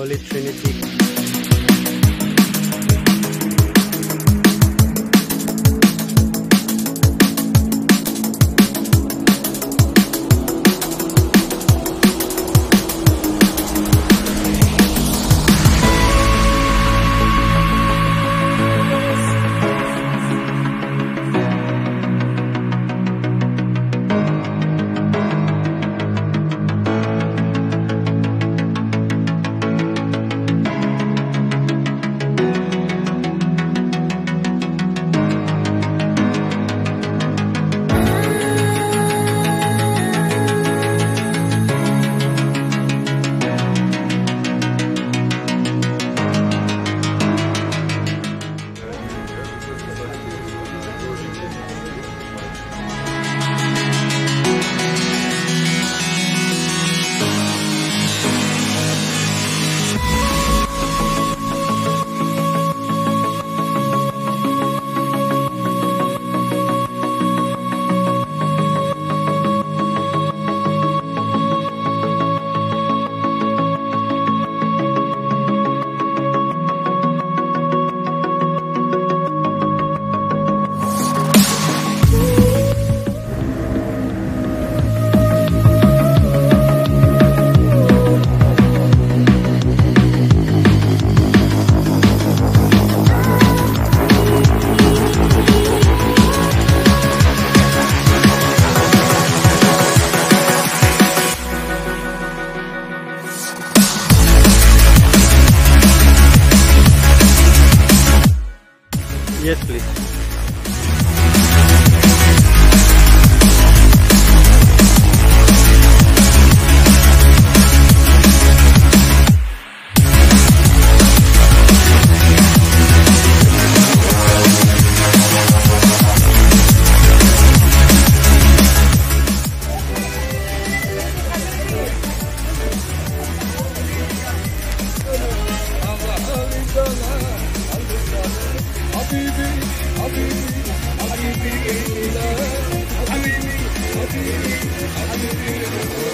Holy Trinity. Yes, please. I'm gonna.